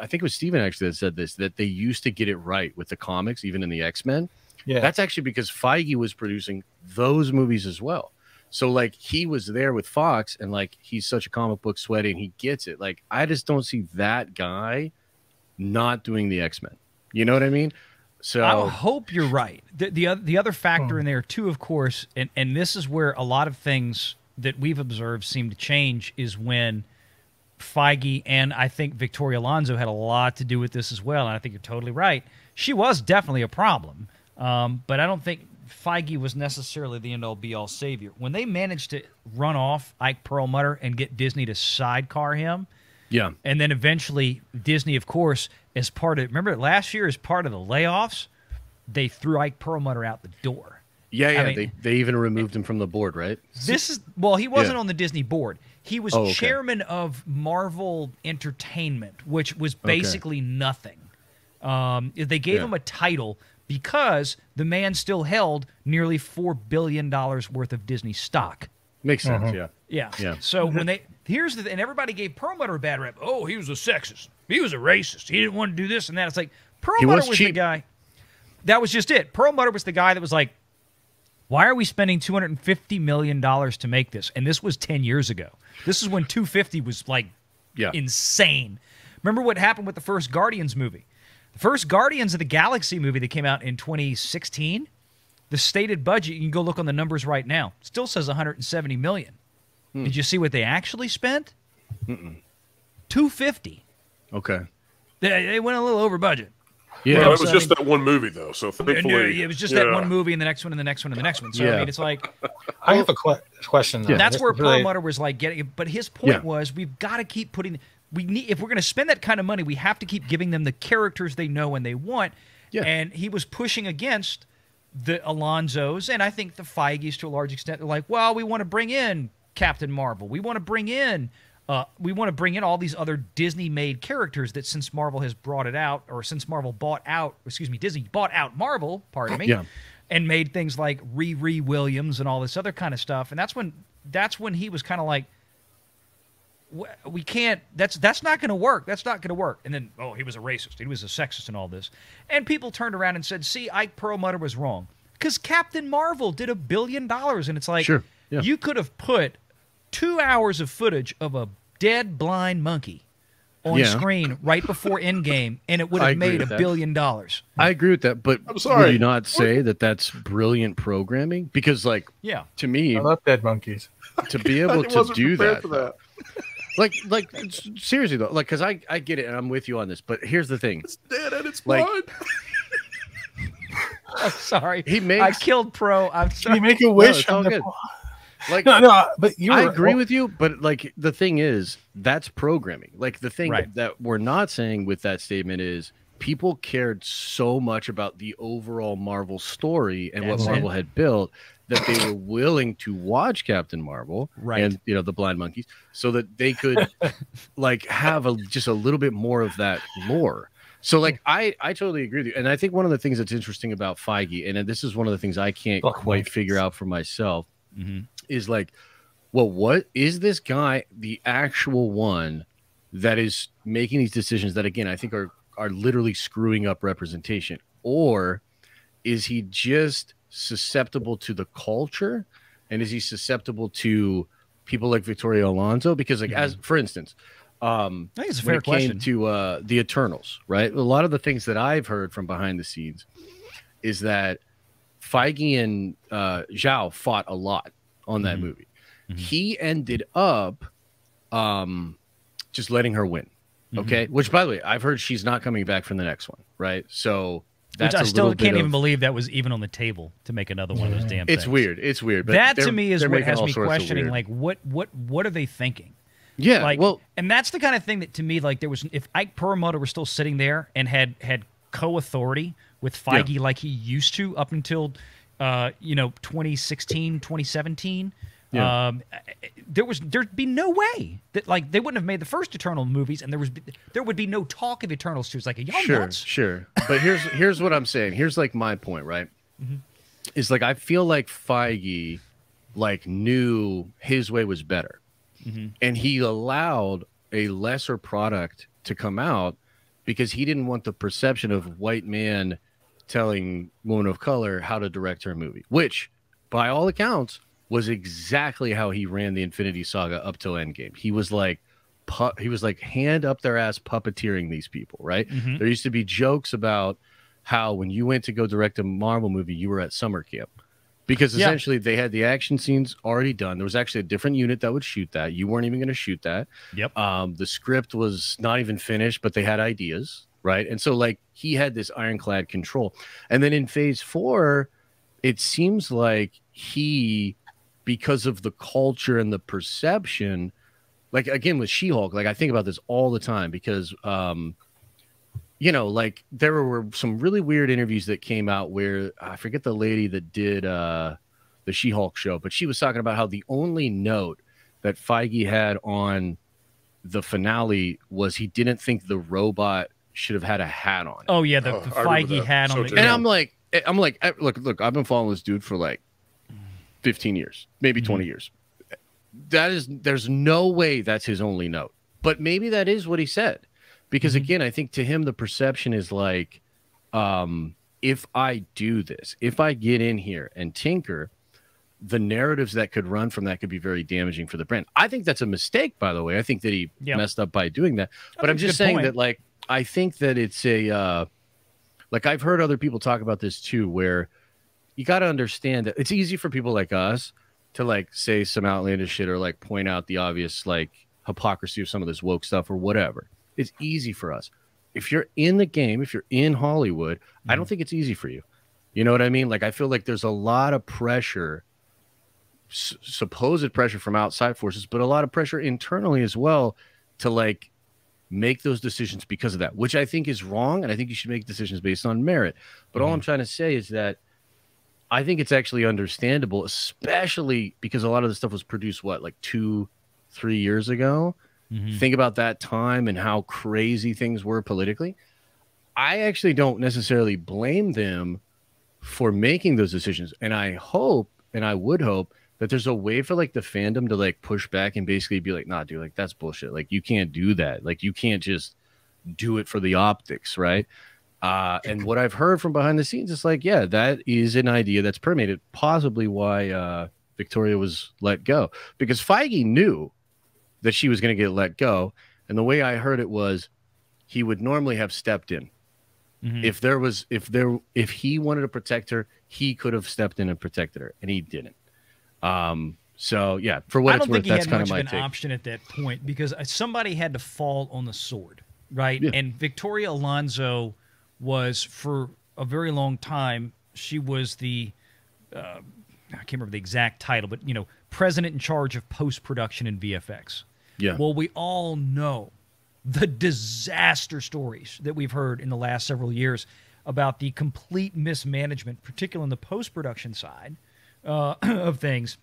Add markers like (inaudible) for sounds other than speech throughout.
I think it was Steven actually that said this that they used to get it right with the comics, even in the X Men. Yeah. That's actually because Feige was producing those movies as well. So like he was there with Fox and like he's such a comic book sweaty and he gets it. Like I just don't see that guy not doing the X-Men. You know what I mean? So I hope you're right. The the, the other factor hmm. in there too, of course, and and this is where a lot of things that we've observed seem to change is when Feige and I think Victoria Alonso had a lot to do with this as well. And I think you're totally right. She was definitely a problem, um, but I don't think Feige was necessarily the end all be all savior. When they managed to run off Ike Perlmutter and get Disney to sidecar him, yeah. and then eventually Disney, of course, as part of remember last year as part of the layoffs, they threw Ike Perlmutter out the door. Yeah, yeah. mean- they they even removed him from the board, right? This is well, he wasn't Yeah. on the Disney board. He was Oh, okay. chairman of Marvel Entertainment, which was basically nothing. Um, they gave Yeah. him a title because the man still held nearly four billion dollars worth of Disney stock. Makes sense, yeah. Yeah. Yeah. So when they here's the and everybody gave Perlmutter a bad rep. Oh, he was a sexist. He was a racist. He didn't want to do this and that. It's like Perlmutter was was, the guy. That was just it. Perlmutter was the guy that was like, "Why are we spending two hundred and fifty million dollars to make this?" And this was ten years ago. This is when two fifty was like Yeah. insane. Remember what happened with the first Guardians movie? The first Guardians of the Galaxy movie that came out in 2016, the stated budget, you can go look on the numbers right now, still says 170 million. Hmm. Did you see what they actually spent? 250. Okay. They, they went a little over budget. Yeah. Well, it so, was I just mean- that one movie, though. So And, thankfully, it was just that one movie and the next one and the next one and the next one. So I mean, it's like I have a que- question. Though. that's where where is really- Perlmutter was like getting. It. But his point Yeah. was, we've got to keep putting. We need if we're going to spend that kind of money, we have to keep giving them the characters they know and they want. Yeah. And he was pushing against the Alonsos and I think the Feiges to a large extent. They're like, well, we want to bring in Captain Marvel. We want to bring in. Uh, we want to bring in all these other Disney-made characters that since Marvel has brought it out, or since Marvel bought out, excuse me, Disney bought out Marvel, pardon me, Yeah. and made things like Riri Williams and all this other kind of stuff. And that's when that's when he was kind of like, we can't. That's that's not going to work. That's not going to work. And then oh, he was a racist. He was a sexist and all this. And people turned around and said, see, Ike Perlmutter was wrong because Captain Marvel did a billion dollars, and it's like Sure, yeah. you could have put two hours of footage of a dead blind monkey on Yeah. screen right before Endgame, and it would have made a that. billion dollars. I agree with that, but I'm sorry. would you not say that that's brilliant programming? Because like Yeah. to me, I love dead monkeys. to be (laughs) able to do that, that. (laughs) like like seriously though, like because I I get it and I'm with you on this, but here's the thing: It's dead and it's Like- blind. (laughs) I'm sorry. He I killed Pro. I'm Can sorry. you make a wish? it's like (laughs) No, no, but you. I agree well, with you, but like the thing is, that's programming. Like the thing Right. that we're not saying with that statement is people cared so much about the overall Marvel story and That's what it. Marvel had built that they were willing to watch Captain Marvel Right. and you know the blind monkeys so that they could (laughs) like have a just a little bit more of that lore. So like I I totally agree with you, and I think one of the things that's interesting about Feige, and this is one of the things I can't quite monkeys. figure out for myself, Mhm. is like, well, what is this guy the actual one that is making these decisions that again I think are are literally screwing up representation, or is he just susceptible to the culture, and is he susceptible to people like Victoria Alonso? Because like as for instance. Um, I think it's a when fair it came question. to uh, the Eternals, right? A lot of the things that I've heard from behind the scenes is that Feige and uh, Zhao fought a lot on that Mm-hmm. movie. He ended up um, just letting her win. Mm-hmm. Okay, which by the way, I've heard she's not coming back from the next one, right? So that's Which I still can't even believe that was even on the table to make another one of those damn It's things. weird. It's weird. But that to me is what has me questioning like what what what are they thinking? yeah. Like well, and that's the kind of thing that to me like there was if Ike Perlmutter were still sitting there and had had co-authority with Feige like he used to up until uh you know 2016 2017 Yeah. um there was there'd be no way that like they wouldn't have made the first Eternal movies and there was there would be no talk of Eternals 2 it's like y'all sure, nuts sure. But here's (laughs) here's what I'm saying. Here's like my point, right? Mm-hmm. Is like I feel like Feige like knew his way was better, Mm-hmm. and he allowed a lesser product to come out because he didn't want the perception of white man telling woman of color how to direct her movie, which, by all accounts, was exactly how he ran the Infinity Saga up till Endgame. He was like, pu- he was like hand up their ass puppeteering these people. Right? Mhm. There used to be jokes about how when you went to go direct a Marvel movie, you were at summer camp. Because Yeah. essentially they had the action scenes already done. There was actually a different unit that would shoot that. You weren't even going to shoot that. Yep. Um, the script was not even finished, but they had ideas, right? And so like he had this ironclad control. And then in phase four, it seems like he, because of the culture and the perception, like again with She-Hulk, like I think about this all the time because um, you know, like there were some really weird interviews that came out where I forget the lady that did uh the She-Hulk show, but she was talking about how the only note that Feige had on the finale was he didn't think the robot should have had a hat on. Oh yeah, the, Oh, the Feige hat So on the. and I'm like, eh, I'm like, eh, look, look, I've been following this dude for like 15 years, maybe 20 years. That is, there's no way that's his only note, but maybe that is what he said, because Mhm. again, I think to him the perception is like, um, if I do this, if I get in here and tinker, the narratives that could run from that could be very damaging for the brand. I think that's a mistake, by the way. I think that he Yeah. messed up by doing that. But I'm think it's a just saying point. that, like, I think that it's a, uh, like, I've heard other people talk about this too, where you got to understand that it's easy for people like us to, like, say some outlandish shit or, like, point out the obvious, like, hypocrisy of some of this woke stuff or whatever. It's easy for us. If you're in the game, if you're in Hollywood, I don't think it's easy for you. You know what I mean? Like, I feel like there's a lot of pressure supposed pressure from outside forces, but a lot of pressure internally as well to like make those decisions because of that, which I think is wrong. And I think you should make decisions based on merit. But all I'm trying to say is that I think it's actually understandable, especially because a lot of the stuff was produced, what, like two, three years ago? Mhm. Think about that time and how crazy things were politically. I actually don't necessarily blame them for making those decisions. And I hope and I would hope that there's a way for like the fandom to like push back and basically be like, nah, dude, like that's bullshit. Like you can't do that. Like you can't just do it for the optics, right? Uh, and what I've heard from behind the scenes is like, yeah, that is an idea that's permeated, possibly why uh, Victoria was let go because Feige knew that she was going to get let go. And the way I heard it was he would normally have stepped in Mhm. if there was if there if he wanted to protect her he could have stepped in and protected her and he didn't um so yeah for what I it's don't worth think he that's had kind much of of an take option at that point because uh, somebody had to fall on the sword, right? Yeah. And Victoria Alonso was for a very long time. She was the uh, I can't remember the exact title, but you know, president in charge of post production in VFX. yeah Well, we all know the disaster stories that we've heard in the last several years about the complete mismanagement, particularly on the post production side uh, (clears throat) of things,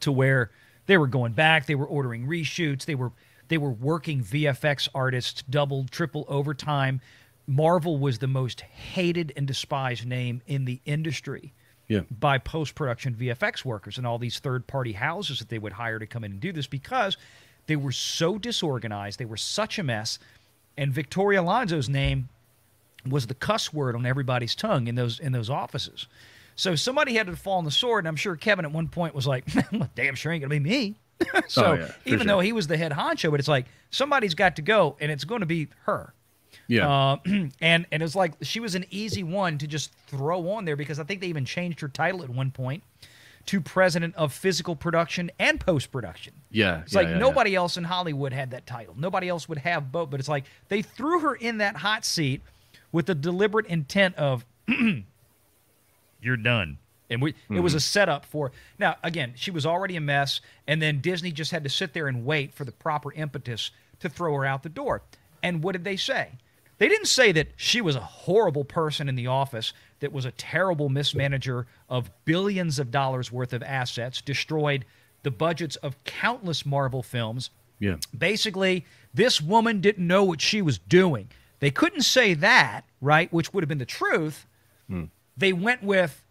to where they were going back, they were ordering reshoots, they were they were working VFX artists double, triple overtime. Marvel was the most hated and despised name in the industry yeah by post production VFX workers and all these third party houses that they would hire to come in and do this because they were so disorganized. They were such a mess. And Victoria Alonso's name was the cuss word on everybody's tongue in those in those offices. So somebody had to fall on the sword, and I'm sure Kevin at one point was like, (laughs) well, "Damn sure ain't gonna be me." (laughs) so Oh, yeah, even sure. though he was the head honcho, but it's like somebody's got to go, and it's going to be her. yeah Uh, (clears throat) and and it was like she was an easy one to just throw on there because I think they even changed her title at one point to president of physical production and post production. yeah It's yeah, like yeah. nobody else in Hollywood had that title. Nobody else would have both. But it's like they threw her in that hot seat with the deliberate intent of (clears throat) you're done. And we, it was mm-hmm. a setup for. Now, again, she was already a mess, and then Disney just had to sit there and wait for the proper impetus to throw her out the door. And what did they say? They didn't say that she was a horrible person in the office, that was a terrible mismanager of billions of dollars worth of assets, destroyed the budgets of countless Marvel films, yeah basically this woman didn't know what she was doing they couldn't say that right which would have been the truth hmm. They went with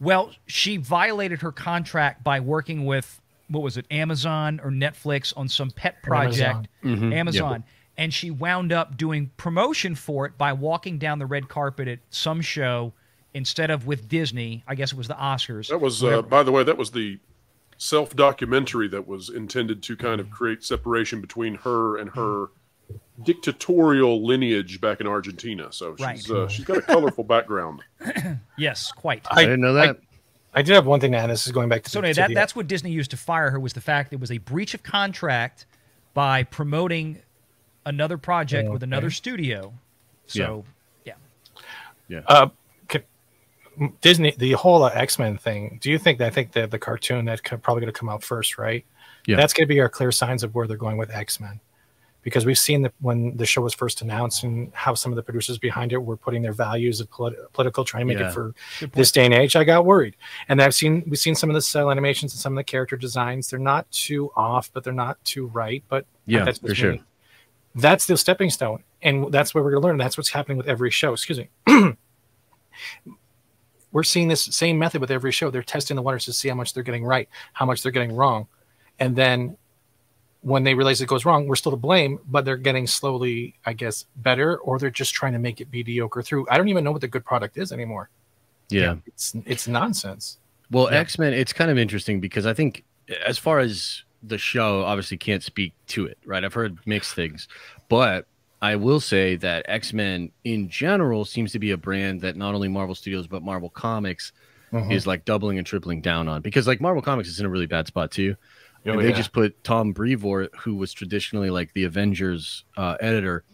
well she violated her contract by working with what was it amazon or netflix on some pet project Amazon. amazon, and she wound up doing promotion for it by walking down the red carpet at some show instead of with Disney. I guess it was the Oscars. That was, uh, by the way, that was the self documentary that was intended to kind of create separation between her and her dictatorial lineage back in Argentina. So she's Right. uh, she's got a colorful background. (coughs) yes, quite. I didn't know that. I did have one thing to add. This is going back to So the, anyway, to that, the- that's what Disney used to fire her was the fact there was a breach of contract by promoting another project with another studio. So yeah. Uh, could, Disney, the whole uh, X Men thing. Do you think? I think that the cartoon that's co- probably going to come out first, right? Yeah. That's going to be our clear signs of where they're going with X Men, because we've seen that when the show was first announced and how some of the producers behind it were putting their values of polit- political, trying to make Yeah. it for this day and age. I got worried, and I've seen we've seen some of the cell animations and some of the character designs. They're not too off, but they're not too right. But Yeah, that's for sure. That's the stepping stone, and that's where we're going to learn. That's what's happening with every show. Excuse me. (clears throat) we're seeing this same method with every show. They're testing the waters to see how much they're getting right, how much they're getting wrong, and then when they realize it goes wrong, we're still to blame, but they're getting slowly, I guess, better, or they're just trying to make it mediocre through. I don't even know what the good product is anymore. Yeah. It's it's nonsense. Well, Yeah. X Men, it's kind of interesting because I think, as far as the show, obviously can't speak to it, right? I've heard mixed things, but I will say that X Men in general seems to be a brand that not only Marvel Studios but Marvel Comics Mhm. is like doubling and tripling down on because like Marvel Comics is in a really bad spot too. Oh, and they yeah. just put Tom Brevoort, who was traditionally like the Avengers uh, editor,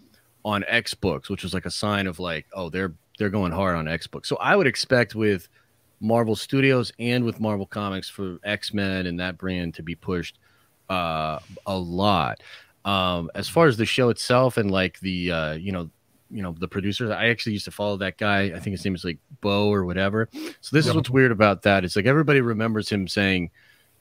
on X books, which was like a sign of like, oh, they're they're going hard on X books. So I would expect with Marvel Studios and with Marvel Comics for X Men and that brand to be pushed uh, a lot. Um, as far as the show itself and like the uh, you know you know the producers, I actually used to follow that guy. I think his name is like Beau or whatever. So this is what's weird about that. It's like everybody remembers him saying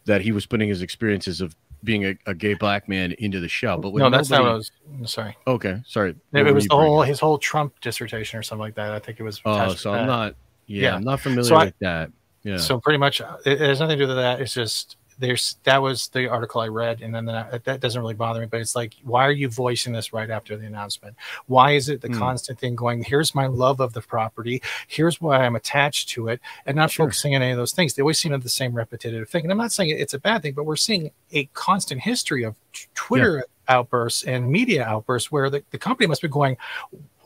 that he was putting his experiences of being a, a gay black man into the show. But No, that's not what I nobody- was. Sorry, Okay, sorry. it, it was you the whole his whole Trump dissertation or something like that. I think it was. Oh, so I'm that. not. Yeah, Yeah. I'm not familiar So I- with that. Yeah. So pretty much, it, it has nothing to do with that. It's just there's that was the article I read, and then that, that doesn't really bother me. But it's like, why are you voicing this right after the announcement? Why is it the Hmm. constant thing going? Here's my love of the property. Here's why I'm attached to it, and not Sure. focusing on any of those things. They always seem to have the same repetitive thing. And I'm not saying it's a bad thing, but we're seeing a constant history of Twitter outbursts and media outbursts where the, the company must be going,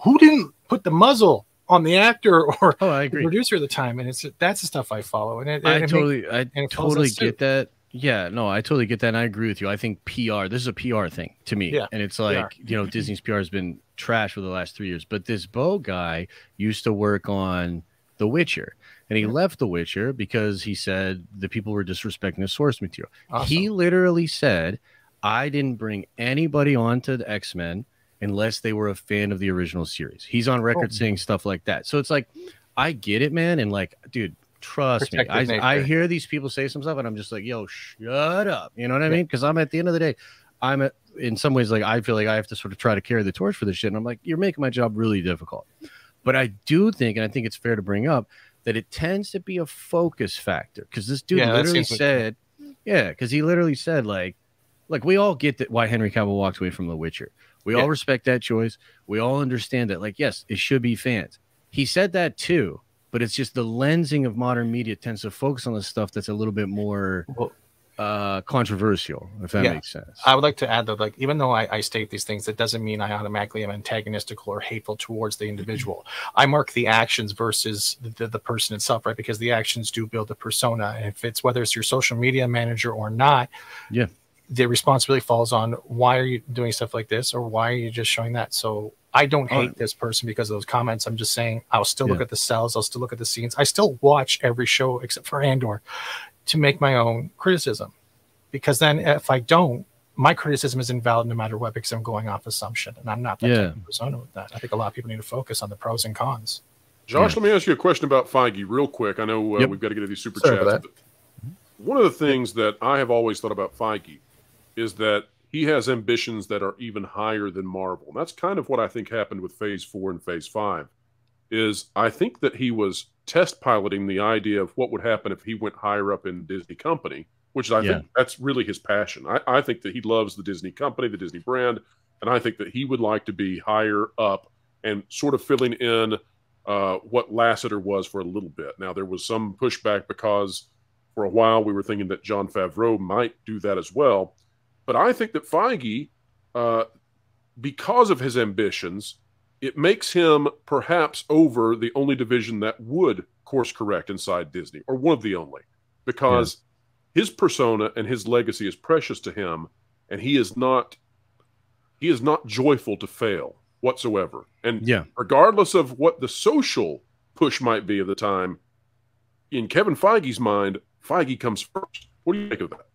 who didn't put the muzzle? On the actor (laughs) or oh, I agree. producer at the time, and it's that's the stuff I follow, and it, I and totally, I totally get that. Yeah, no, I totally get that, and I agree with you. I think PR, this is a PR thing to me, Yeah, and it's like you know Disney's PR has been trash for the last three years, but this Beau guy used to work on The Witcher, and he left The Witcher because he said the people were disrespecting the source material. He literally said, "I didn't bring anybody onto the X Men unless they were a fan of the original series." He's on record Oh. saying stuff like that, so it's like, I get it, man, and like, dude. Trust me, Protective I, I nature. hear these people say some stuff, and I'm just like, "Yo, shut up!" You know what I mean? Because I'm at the end of the day, I'm at, in some ways like I feel like I have to sort of try to carry the torch for this shit, and I'm like, "You're making my job really difficult." But I do think, and I think it's fair to bring up that it tends to be a focus factor because this dude Yeah, literally seems like- said, "Yeah," because he literally said like, "Like we all get that why Henry Cavill walked away from The Witcher. We Yeah. all respect that choice. We all understand that. Like, yes, it should be fans." He said that too, but it's just the lensing of modern media tends to focus on the stuff that's a little bit more Well, uh controversial, if that Yeah. makes sense. I would like to add that, like, even though I, I state these things, that doesn't mean I automatically am antagonistical or hateful towards the individual. I mark the actions versus the, the person itself, right? Because the actions do build a persona. And if it's whether it's your social media manager or not, Yeah. the responsibility falls on why are you doing stuff like this or why are you just showing that? So I don't Oh, hate this person because of those comments. I'm just saying I'll still look at the cells, I'll still look at the scenes. I still watch every show except for Andor to make my own criticism. Because then if I don't, my criticism is invalid no matter what because I'm going off assumption. And I'm not that Yeah. type of persona with that. I think a lot of people need to focus on the pros and cons. Josh, let me ask you a question about Feige real quick. I know uh, Yep. we've got to get to these super Sorry chats. One of the things that I have always thought about Feige is that he has ambitions that are even higher than Marvel. And that's kind of what I think happened with Phase Four and Phase Five. Is I think that he was test piloting the idea of what would happen if he went higher up in Disney company, which I Yeah. think that's really his passion. I, I think that he loves the Disney company, the Disney brand, and I think that he would like to be higher up and sort of filling in uh, what Lasseter was for a little bit. Now there was some pushback because for a while we were thinking that Jon Favreau might do that as well, but I think that Feige, uh, because of his ambitions, it makes him perhaps over the only division that would course correct inside Disney, or one of the only, because yeah. his persona and his legacy is precious to him, and he is not he is not joyful to fail whatsoever. And yeah, regardless of what the social push might be of the time, in Kevin Feige's mind, Feige comes first. What do you think of that?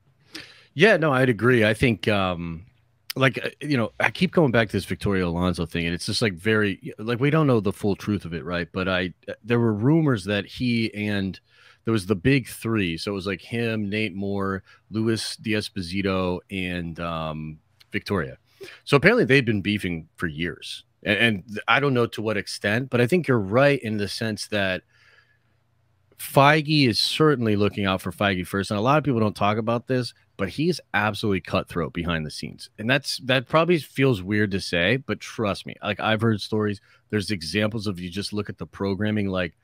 Yeah, no, I'd agree. I think um like uh, you know i keep going back to this victoria alonso thing and it's just like very like we don't know the full truth of it right? But i uh, there were rumors that he and there was the big three. So it was like him nate moore louis d'esposito and um, victoria. So apparently they'd been beefing for years. And, and i don't know to what extent but i think you're right in the sense that Feige is certainly looking out for Feige first, and a lot of people don't talk about this, but he's absolutely cutthroat behind the scenes, and that's that probably feels weird to say, but trust me, like I've heard stories. There's examples of you just look at the programming, like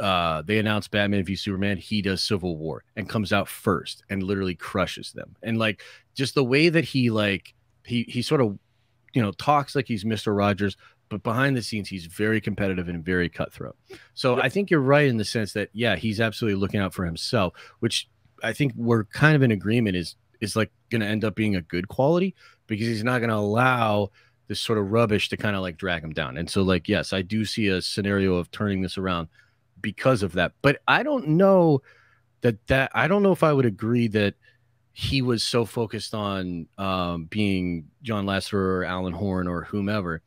uh, they announced Batman v Superman, he does Civil War and comes out first and literally crushes them, and like just the way that he like he he sort of you know talks like he's Mister Rogers, but behind the scenes he's very competitive and very cutthroat. So i think you're right in the sense that yeah he's absolutely looking out for himself which i think we're kind of in agreement is is like going to end up being a good quality because he's not going to allow this sort of rubbish to kind of like drag him down. And so like yes i do see a scenario of turning this around because of that. But i don't know that that i don't know if i would agree that he was so focused on um, being John Lasseter or Alan Horn or whomever.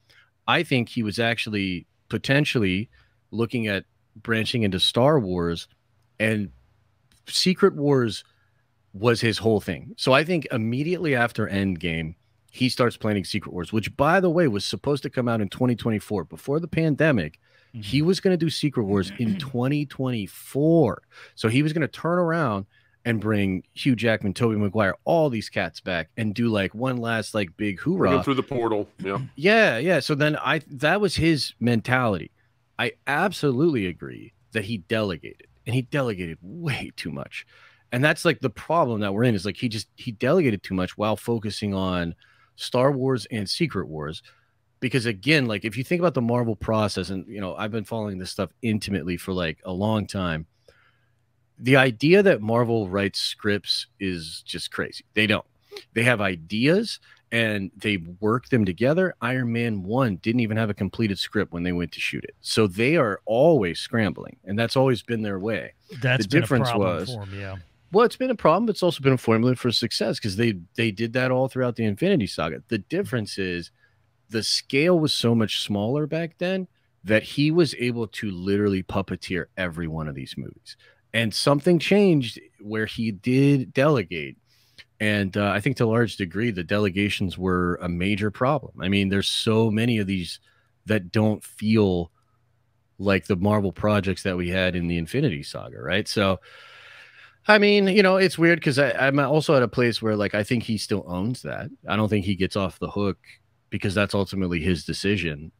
I think he was actually potentially looking at branching into Star Wars and Secret Wars was his whole thing. So I think immediately after Endgame, he starts planning Secret Wars, which by the way was supposed to come out in 2024 before the pandemic. Mm-hmm. He was going to do Secret Wars in (clears throat) 2024. So he was going to turn around and bring Hugh Jackman, Tobey Maguire, all these cats back and do like one last like big hoorah Go through the portal. Yeah. Yeah, yeah. So then I that was his mentality. I absolutely agree that he delegated and he delegated way too much. And that's like the problem that we're in is like he just he delegated too much while focusing on Star Wars and Secret Wars. Because again, like if you think about the Marvel process, and you know, I've been following this stuff intimately for like a long time the idea that Marvel writes scripts is just crazy. They don't. They have ideas and they work them together. Iron Man 1 didn't even have a completed script when they went to shoot it. So they are always scrambling, and that's always been their way. That's the difference was them, yeah. Well, it's been a problem, but it's also been a formula for success because they they did that all throughout the Infinity Saga. The difference is the scale was so much smaller back then that he was able to literally puppeteer every one of these movies and something changed where he did delegate and uh, i think to a large degree the delegations were a major problem. I mean there's so many of these that don't feel like the marvel projects that we had in the infinity saga right? So i mean you know it's weird because i'm also at a place where like i think he still owns that. I don't think he gets off the hook because that's ultimately his decision